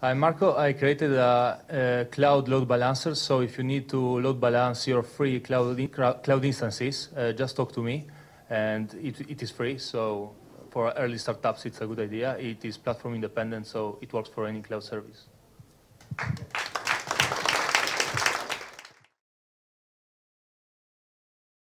Hi Marco. I created a, a, cloud load balancer. So if you need to load balance your free cloud, in, cloud instances, uh, just talk to me. And it, it is free. So for early startups, it's a good idea. It is platform independent, so it works for any cloud service.